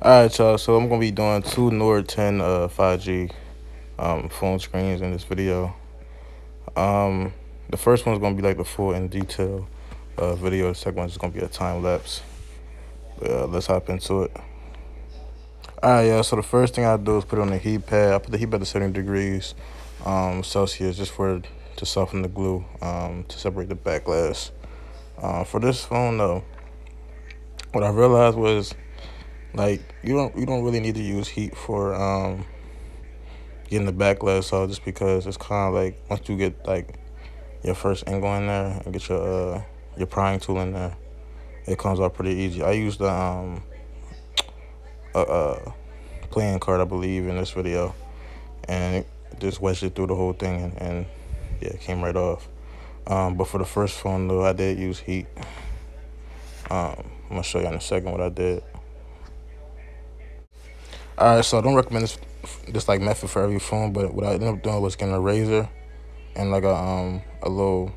All right, y'all. So I'm gonna be doing two Nord 10 uh, 5G um, phone screens in this video. Um, the first one's gonna be like the full in detail uh, video. The second one's gonna be a time lapse. Uh, let's hop into it. All right, yeah. So the first thing I do is put it on the heat pad. I put the heat pad to 70 degrees um, Celsius just for to soften the glue um, to separate the back glass. Uh, for this phone though, what I realized was like you don't you don't really need to use heat for um getting the back glass off just because it's kind of like once you get like your first angle in there and get your uh your prying tool in there it comes off pretty easy. I used the um a, a playing card i believe in this video and it just wedged it through the whole thing and, and yeah it came right off. Um but for the first phone though i did use heat. Um i'm gonna show you in a second what i did all right, so I don't recommend this this like method for every phone, but what I ended up doing was getting a razor and like a um a little.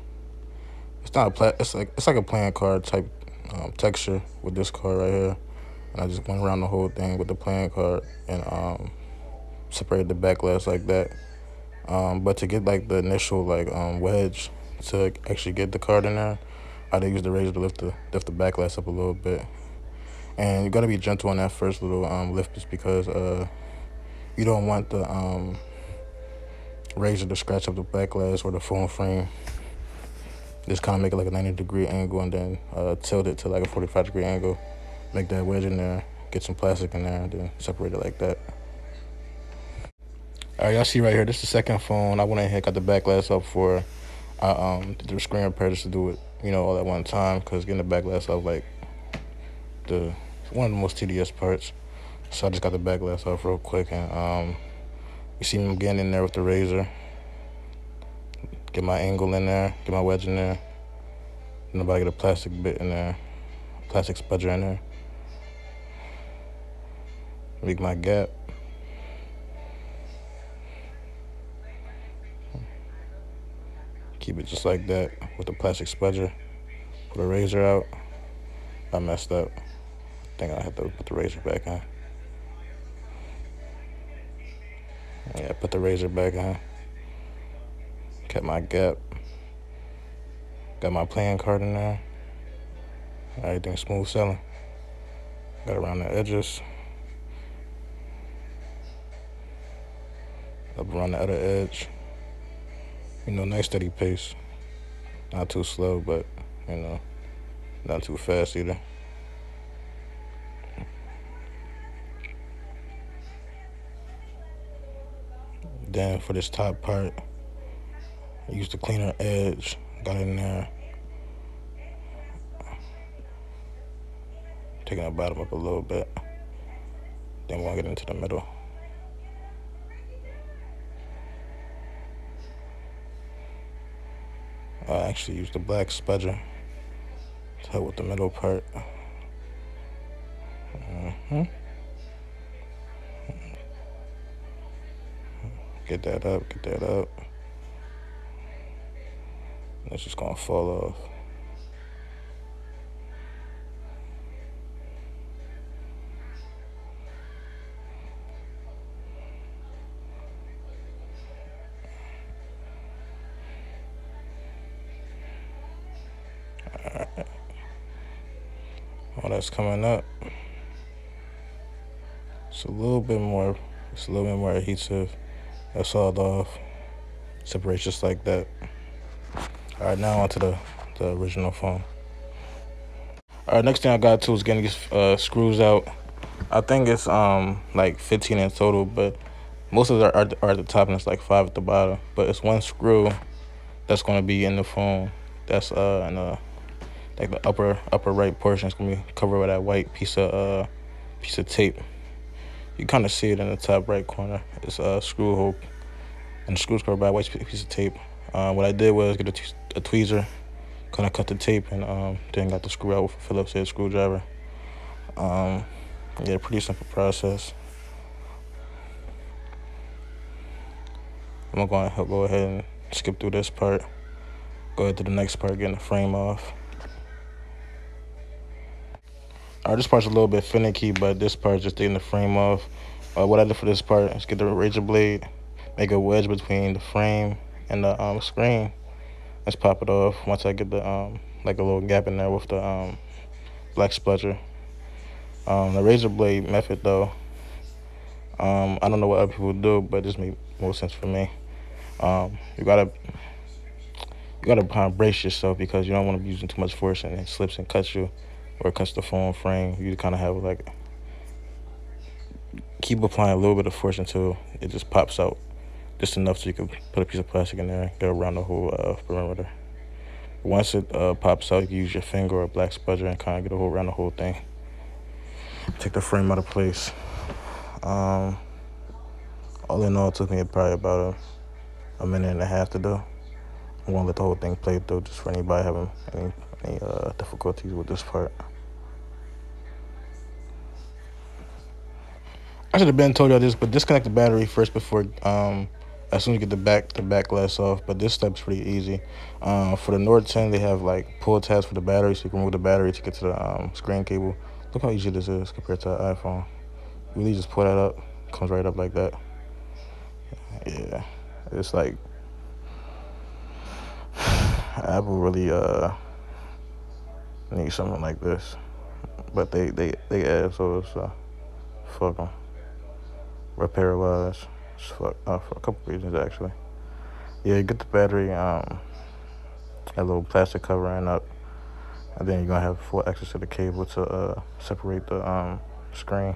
It's not a plat. It's like it's like a playing card type um, texture with this card right here, and I just went around the whole thing with the playing card and um separated the back glass like that. Um, but to get like the initial like um wedge to actually get the card in there, I did use the razor to lift the lift the back glass up a little bit and you got to be gentle on that first little um, lift just because uh, you don't want the um, razor to scratch up the back glass or the phone frame. Just kind of make it like a 90 degree angle and then uh, tilt it to like a 45 degree angle. Make that wedge in there get some plastic in there and then separate it like that. All right y'all see right here this is the second phone. I went ahead and got the back glass up for i um did the screen repair just to do it you know all at one time because getting the back glass up like the one of the most tedious parts. So I just got the back glass off real quick, and um, you see me getting in there with the razor. Get my angle in there, get my wedge in there. About get a plastic bit in there, plastic spudger in there. Make my gap. Keep it just like that with the plastic spudger. Put a razor out. I messed up. I think I have to put the razor back on. Yeah, put the razor back on. Kept my gap. Got my playing card in there. Everything smooth selling. Got around the edges. Up around the other edge. You know, nice steady pace. Not too slow, but, you know, not too fast either. Then for this top part, I used the cleaner edge, got in there. Taking the bottom up a little bit. Then gonna get into the middle. I actually used the black spudger to help with the middle part. Mm-hmm. Get that up, get that up. It's just gonna fall off. Alright. All that's coming up. It's a little bit more, it's a little bit more adhesive. That's all off. Separates just like that. All right, now onto the, the original phone. All right, next thing I got to is getting these uh, screws out. I think it's um like 15 in total, but most of them are, are, at the top and it's like five at the bottom. But it's one screw that's going to be in the phone. That's uh in the like the upper upper right portion is gonna be covered with that white piece of uh piece of tape. You kind of see it in the top right corner. It's a screw hole, and the screw's covered by a white piece of tape. Uh, what I did was get a, tweezer, kind of cut the tape, and um, then got the screw out with a Phillips head screwdriver. Um, yeah, pretty simple process. I'm gonna go ahead and skip through this part. Go ahead to the next part, getting the frame off. Alright, this part's a little bit finicky, but this part just taking the frame off. Uh, what I did for this part is get the razor blade, make a wedge between the frame and the um, screen. Let's pop it off once I get the um, like a little gap in there with the um, black spudger. Um, the razor blade method though, um, I don't know what other people do, but this made more sense for me. Um, you gotta you gotta of brace yourself because you don't want to be using too much force and it slips and cuts you or cuts the phone frame. You kind of have like keep applying a little bit of force until it just pops out just enough so you can put a piece of plastic in there and get around the whole uh, perimeter. Once it uh, pops out, you use your finger or a black spudger and kind of get a hold around the whole thing. Take the frame out of place. Um, all in all, it took me probably about a, a minute and a half to do. I'm gonna let the whole thing play through just for anybody having any, any uh, difficulties with this part. I should have been told y'all this, but disconnect the battery first before um, as soon as you get the back the back glass off. But this step's pretty easy. Uh, for the Nord 10, they have like pull tabs for the battery, so you can remove the battery to get to the um, screen cable. Look how easy this is compared to an iPhone. Really just pull that up, comes right up like that. Yeah, it's like Apple really uh need something like this, but they they they add so it's uh fuck them. Repair wise fuck, uh, for a couple reasons actually. Yeah, you get the battery, um, a little plastic covering up, and then you're gonna have full access to the cable to uh, separate the um, screen.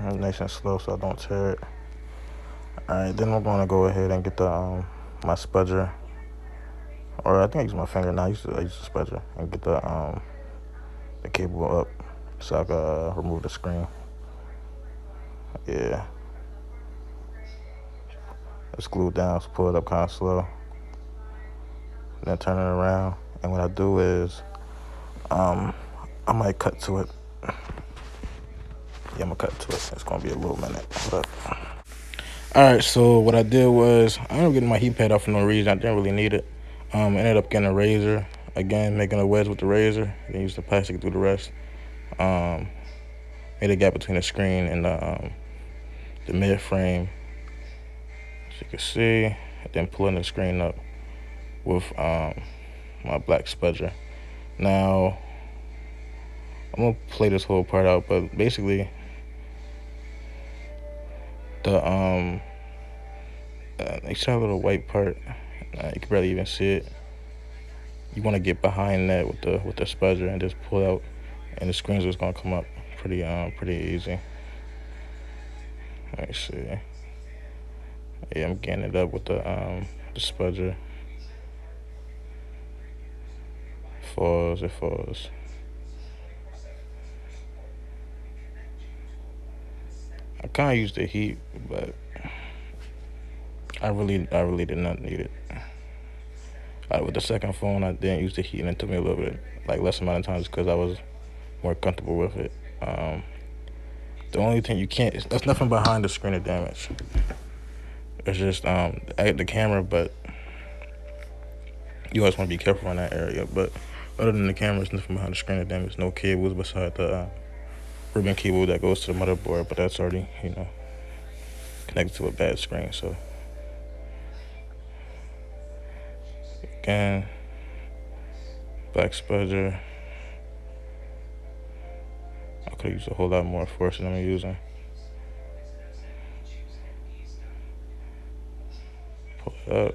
Nice and slow so I don't tear it. Alright, then I'm gonna go ahead and get the um, my spudger. Or I think I use my finger now. I use, I use the spudger and get the um, the cable up so I can uh, remove the screen. Yeah. It's glued down, so pull it up kind of slow. Then turn it around. And what I do is, um, I might cut to it. Yeah, I'm gonna cut to it. It's gonna be a little minute. But all right, so what I did was I ended up getting my heat pad off for no reason. I didn't really need it. Um, ended up getting a razor again, making a wedge with the razor. Then use the plastic to do the rest. Um, made a gap between the screen and the um, the mid frame. As you can see then pulling the screen up with um, my black spudger. Now I'm gonna play this whole part out but basically the um uh, extra little white part uh, you can barely even see it. You want to get behind that with the with the spudger and just pull out and the screen's just gonna come up pretty um pretty easy let me see. Yeah, I'm getting it up with the um the spudger. Falls, it falls. I kind of used the heat, but I really, I really did not need it. Like with the second phone, I didn't use the heat, and it took me a little bit, like less amount of times, because I was more comfortable with it. Um, the only thing you can't, that's nothing behind the screen of damage. It's just um the camera, but you always want to be careful in that area. But other than the camera, there's nothing behind the screen of damage. No cables beside the uh, ribbon cable that goes to the motherboard, but that's already, you know, connected to a bad screen. So again, black spudger. Could use a whole lot more force than I'm using. Pull it up.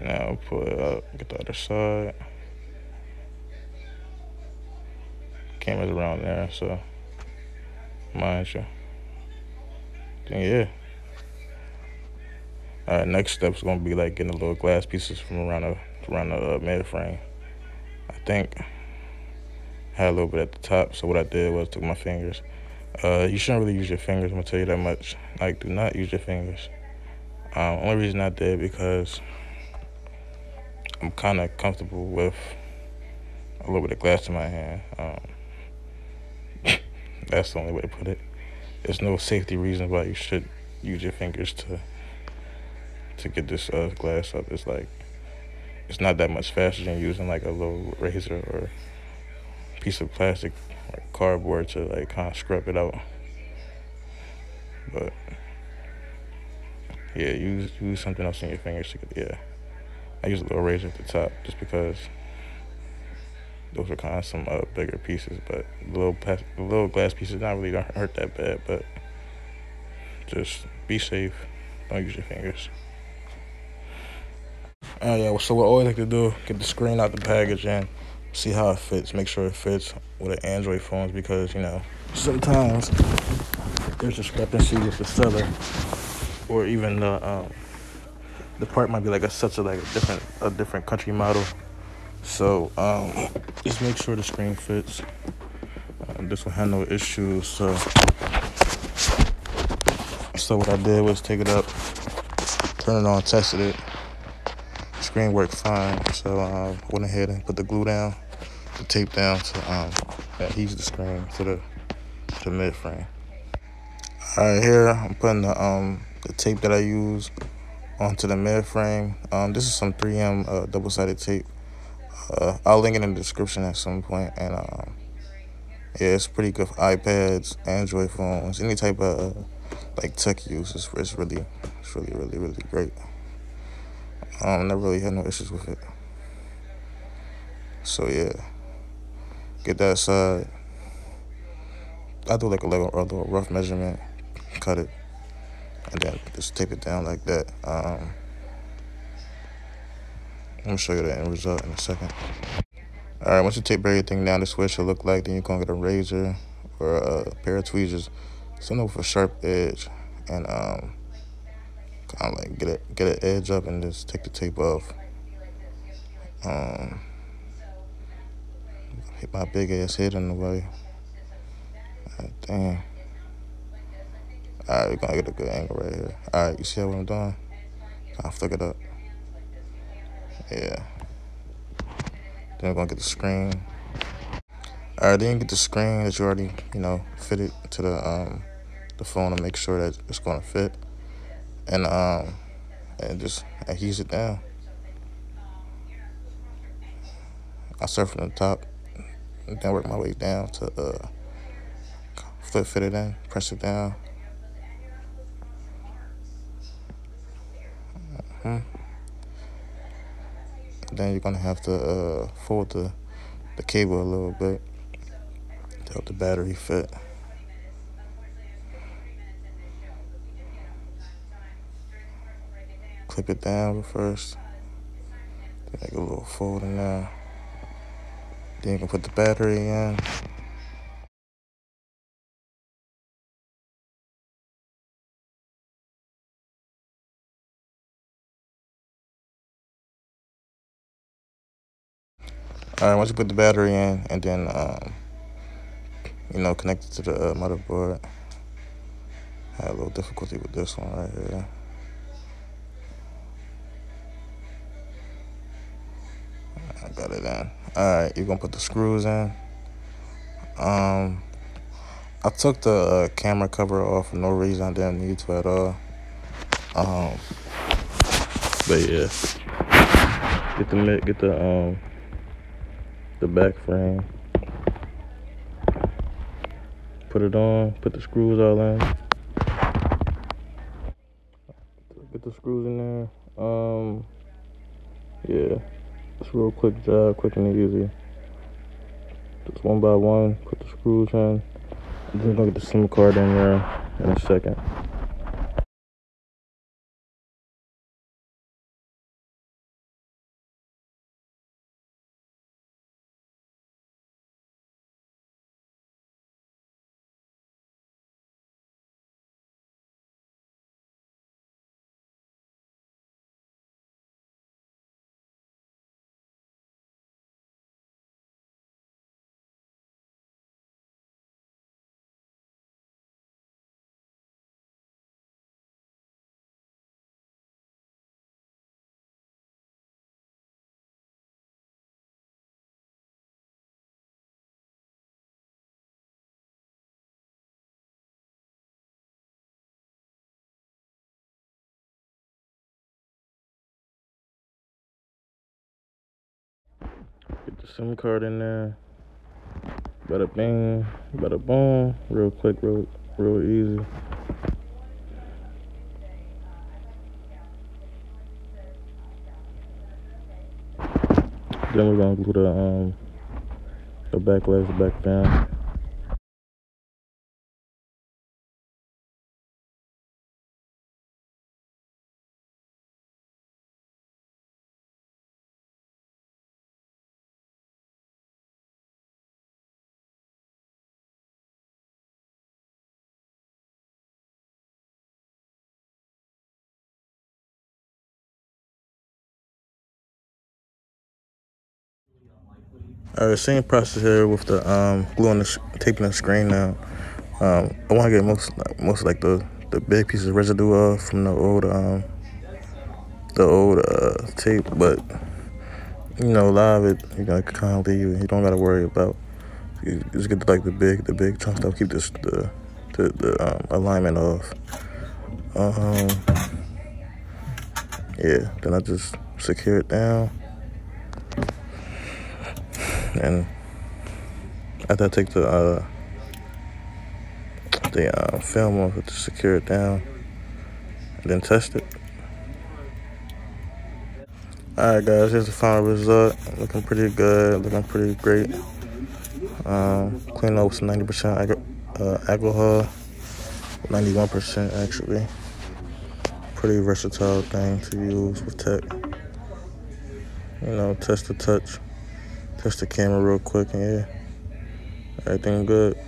Now pull it up, get the other side. Camera's around there, so mind you. Then yeah. Uh, next step is gonna be like getting the little glass pieces from around the around the uh, mid frame. I think had a little bit at the top. So what I did was took my fingers. Uh, you shouldn't really use your fingers. I'm gonna tell you that much. Like, do not use your fingers. Um, only reason I did because I'm kind of comfortable with a little bit of glass in my hand. Um, that's the only way to put it. There's no safety reason why you should use your fingers to to get this uh, glass up. It's like it's not that much faster than using like a little razor or piece of plastic like cardboard to like kind of scrub it out. But yeah, use use something else in your fingers to get yeah. I use a little razor at the top just because those are kind of some uh, bigger pieces, but little little glass pieces not really gonna hurt that bad, but just be safe. Don't use your fingers. Uh, yeah, so what I always like to do, get the screen out the package and see how it fits. Make sure it fits with the Android phones because, you know, sometimes there's discrepancy with the seller or even the um, the part might be like a such a like a different a different country model. So um, just make sure the screen fits. Uh, this will have no issues. So so what I did was take it up, turn it on, tested it. Screen worked fine. So I um, went ahead and put the glue down, the tape down to um, adhere the screen to the to the mid frame. All right, here I'm putting the um the tape that I use onto the mid frame. Um, this is some 3M uh, double-sided tape. Uh, I'll link it in the description at some point, and um, yeah, it's pretty good for iPads, Android phones, any type of uh, like tech use. It's, it's really, it's really, really, really great. Um, never really had no issues with it. So yeah, get that side. I do like a little, a little rough measurement, cut it, and then just tape it down like that. Um, I'm gonna show you the end result in a second. All right, once you tape everything down, this is what it should look like. Then you're gonna get a razor or a pair of tweezers, something with a sharp edge, and um, kind of like get it, get an edge up, and just take the tape off. Um, hit my big ass head in the way. God damn. Alright, we're gonna get a good angle right here. Alright, you see what I'm doing? I'll flick it up. Yeah. Then we're gonna get the screen. Alright, then get the screen that you already, you know, fitted to the um the phone to make sure that it's gonna fit. And um and just adhere it down. I start from the top and then work my way down to uh flip fit it in, press it down. Hmm. Then you're gonna have to uh, fold the the cable a little bit to help the battery fit. Clip it down first. Then make a little fold in there. Then you can put the battery in. All right, once you put the battery in and then, um, you know, connect it to the uh, motherboard. I had a little difficulty with this one right here. I got it in. All right, you're gonna put the screws in. Um, I took the uh, camera cover off for no reason. I didn't need to at all. Um, but yeah, get the get the um the back frame. Put it on, put the screws all in. Get the screws in there. Um, yeah, it's real quick job, quick and easy. Just one by one, put the screws in. then gonna get the SIM card in there in a second. The SIM card in there. Bada bing, bada boom. Real quick, real, real easy. Then we're gonna glue the um the back legs back down. Right, same process here with the um, on the taping the screen now. Um, I want to get most most like the the big pieces of residue off from the old um, the old uh, tape, but you know a lot of it you gotta kind of leave. You don't gotta worry about. You just get like the big the big chunk stuff. Keep this the the, the um, alignment off. Um, yeah, then I just secure it down. And after I take the uh, the uh, film off to secure it down, and then test it. Alright guys, here's the final result. Looking pretty good, looking pretty great. Um, clean up with 90% uh, alcohol, 91% actually. Pretty versatile thing to use with tech. You know, test the touch. Test the camera real quick and yeah, everything good.